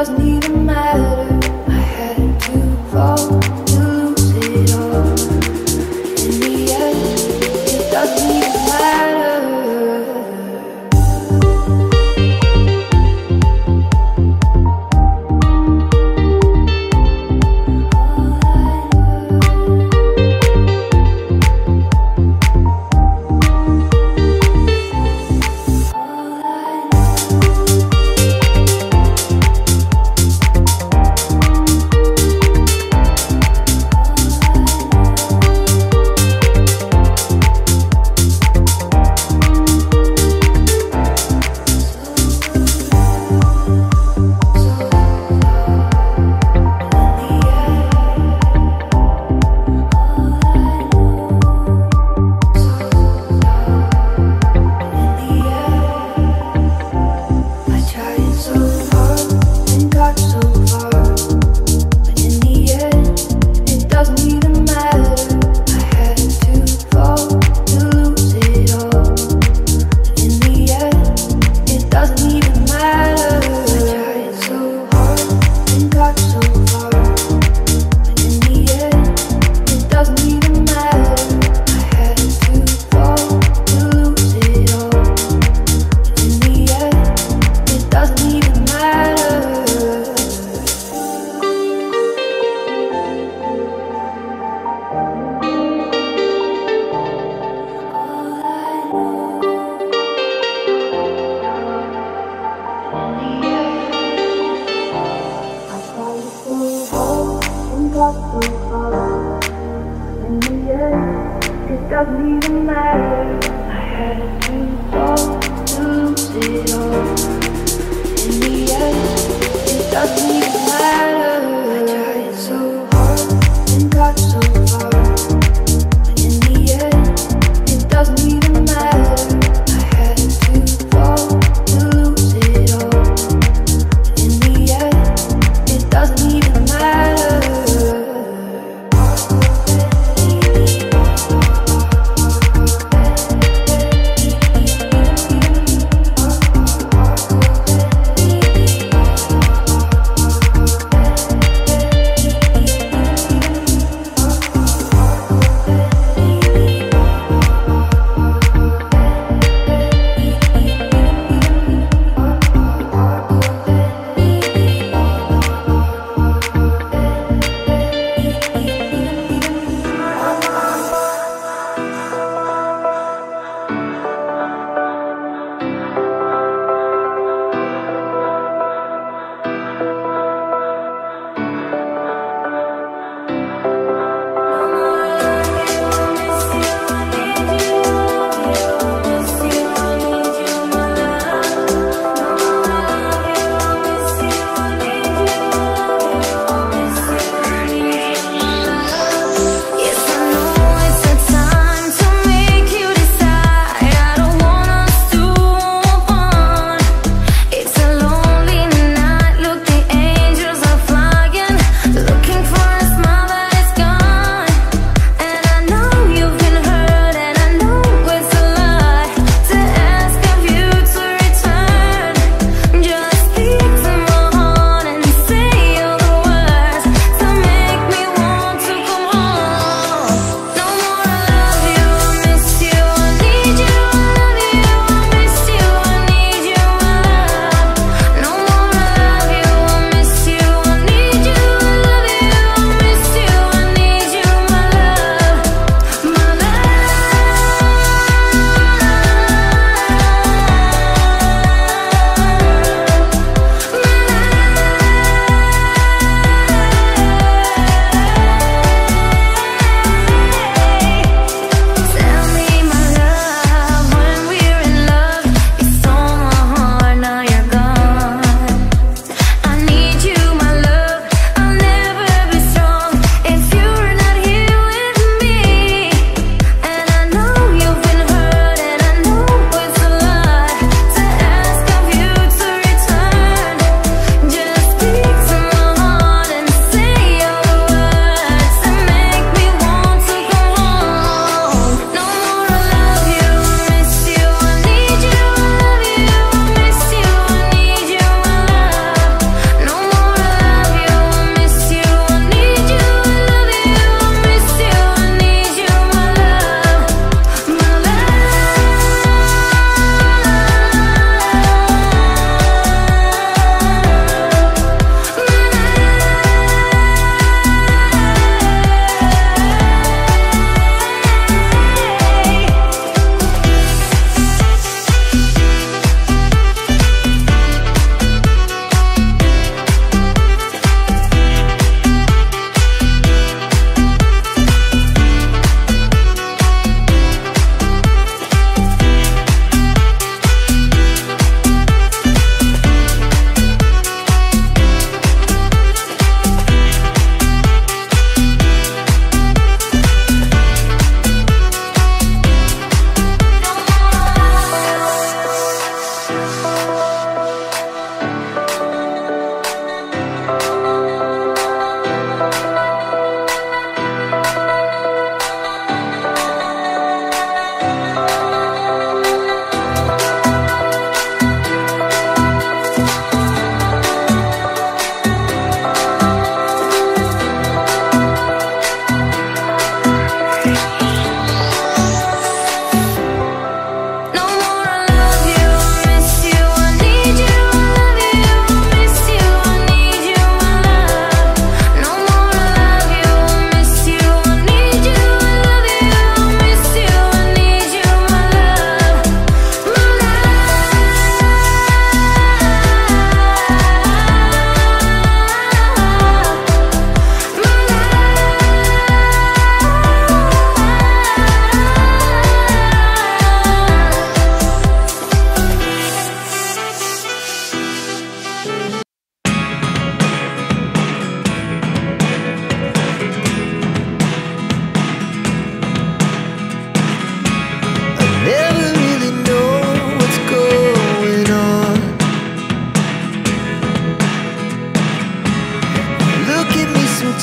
doesn't even In the end, it doesn't even matter. I had to fall to lose it all. In the end, it doesn't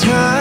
time